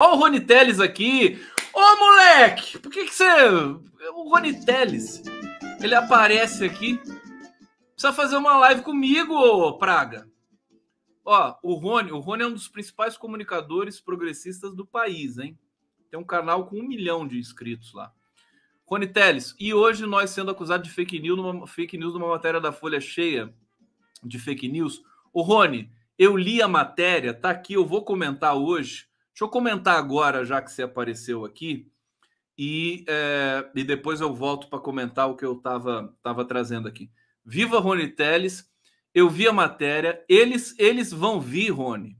Olha o Rony Teles aqui. Ô, moleque! Por que, que você. O Rony Teles, ele aparece aqui. Precisa fazer uma live comigo, ô Praga. Ó, o Rony, o Rony é um dos principais comunicadores progressistas do país, hein? Tem um canal com um milhão de inscritos lá. Rony Teles, e hoje nós sendo acusados de fake news, numa, fake news numa matéria da Folha cheia de fake news. O Rony, eu li a matéria, tá aqui, eu vou comentar hoje. Deixa eu comentar agora, já que você apareceu aqui, e, é, e depois eu volto para comentar o que eu estava tava trazendo aqui. Viva Rony Teles, eu vi a matéria, eles, eles vão vir, Rony.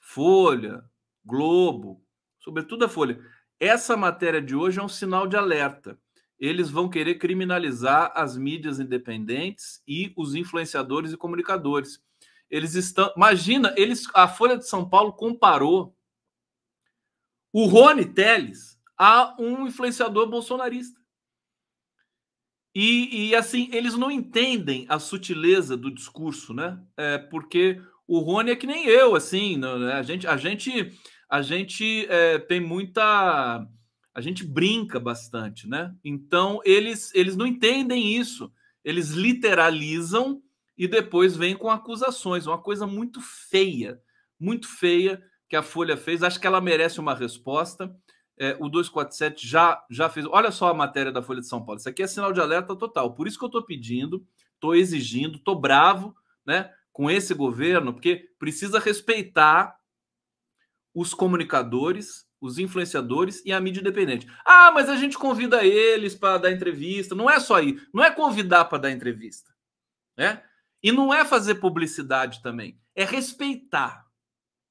Folha, Globo, sobretudo a Folha. Essa matéria de hoje é um sinal de alerta. Eles vão querer criminalizar as mídias independentes e os influenciadores e comunicadores. Eles estão. Imagina, eles, a Folha de São Paulo comparou o Rony Teles a um influenciador bolsonarista. E, e, assim, eles não entendem a sutileza do discurso, né? É, porque o Rony é que nem eu, assim, né? a gente, a gente, a gente é, tem muita. A gente brinca bastante, né? Então, eles, eles não entendem isso. Eles literalizam e depois vêm com acusações. Uma coisa muito feia, muito feia que a Folha fez. Acho que ela merece uma resposta. É, o 247 já, já fez. Olha só a matéria da Folha de São Paulo. Isso aqui é sinal de alerta total. Por isso que eu estou pedindo, estou exigindo, estou bravo né, com esse governo, porque precisa respeitar os comunicadores, os influenciadores e a mídia independente. Ah, mas a gente convida eles para dar entrevista. Não é só aí. Não é convidar para dar entrevista. Né? E não é fazer publicidade também. É respeitar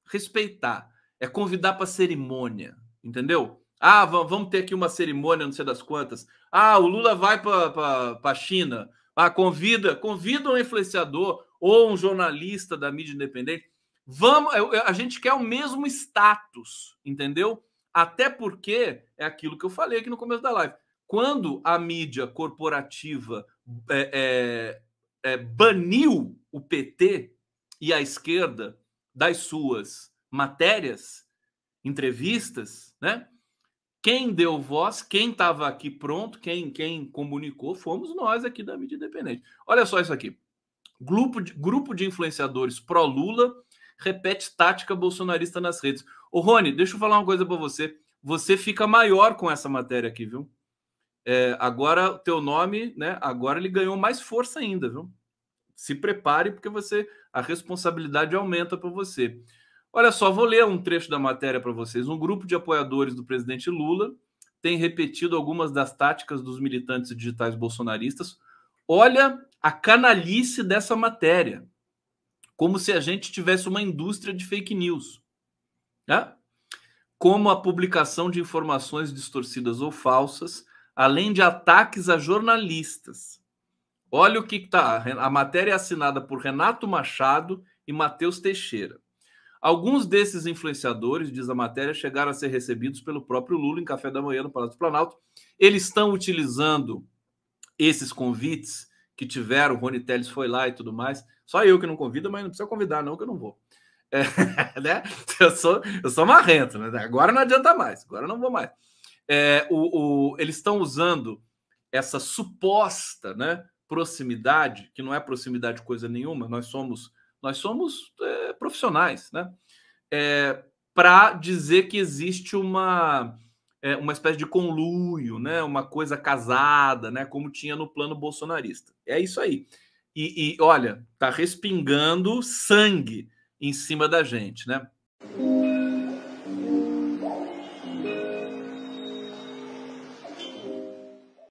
respeitar, é convidar para cerimônia, entendeu? Ah, vamos ter aqui uma cerimônia, não sei das quantas. Ah, o Lula vai para a China. Ah, convida, convida um influenciador ou um jornalista da mídia independente. Vamos, a gente quer o mesmo status, entendeu? Até porque é aquilo que eu falei aqui no começo da live. Quando a mídia corporativa é, é, é, baniu o PT e a esquerda das suas matérias, entrevistas, né? Quem deu voz, quem estava aqui pronto, quem, quem comunicou, fomos nós aqui da mídia independente. Olha só isso aqui. Grupo de, grupo de influenciadores pró-Lula repete tática bolsonarista nas redes. Ô, Rony, deixa eu falar uma coisa para você. Você fica maior com essa matéria aqui, viu? É, agora o teu nome, né? Agora ele ganhou mais força ainda, viu? Se prepare, porque você a responsabilidade aumenta para você. Olha só, vou ler um trecho da matéria para vocês. Um grupo de apoiadores do presidente Lula tem repetido algumas das táticas dos militantes digitais bolsonaristas. Olha a canalice dessa matéria. Como se a gente tivesse uma indústria de fake news. Né? Como a publicação de informações distorcidas ou falsas, além de ataques a jornalistas Olha o que está. A matéria é assinada por Renato Machado e Matheus Teixeira. Alguns desses influenciadores, diz a matéria, chegaram a ser recebidos pelo próprio Lula em café da manhã no Palácio do Planalto. Eles estão utilizando esses convites que tiveram, o Rony Teles foi lá e tudo mais. Só eu que não convido, mas não precisa convidar, não, que eu não vou. É, né? eu, sou, eu sou marrento, né? agora não adianta mais, agora não vou mais. É, o, o, eles estão usando essa suposta né, proximidade, que não é proximidade coisa nenhuma, nós somos nós somos é, profissionais, né? É, para dizer que existe uma é, uma espécie de conluio, né? Uma coisa casada, né? Como tinha no plano bolsonarista. É isso aí. E, e olha, tá respingando sangue em cima da gente, né?